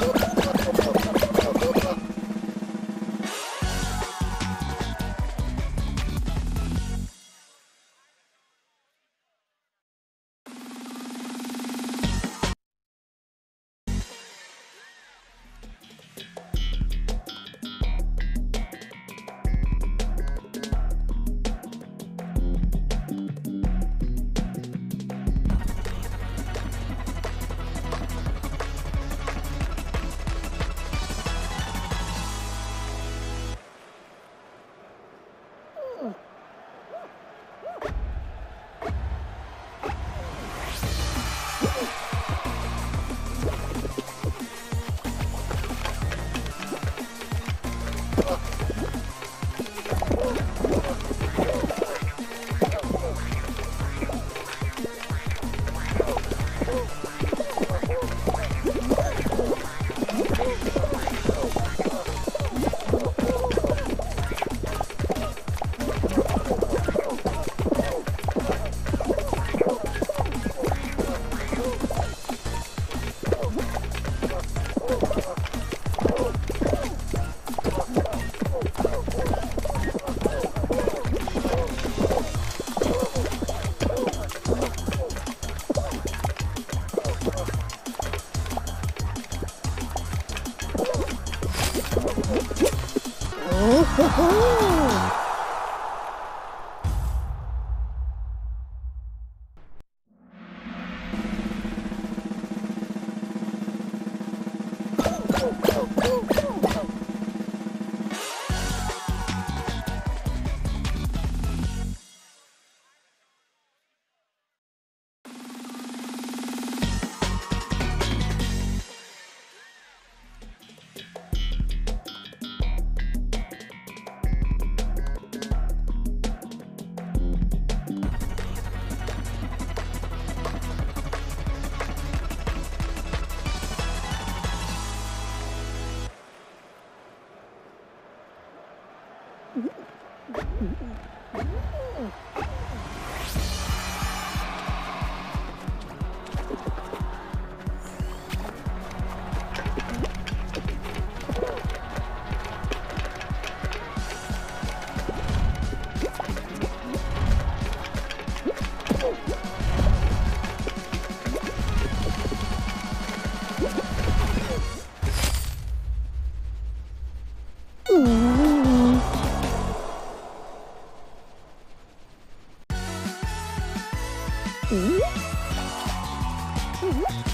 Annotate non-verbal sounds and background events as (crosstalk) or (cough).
Oh, (laughs) おほほ Mm-hmm. Mm-hmm. Mm-hmm.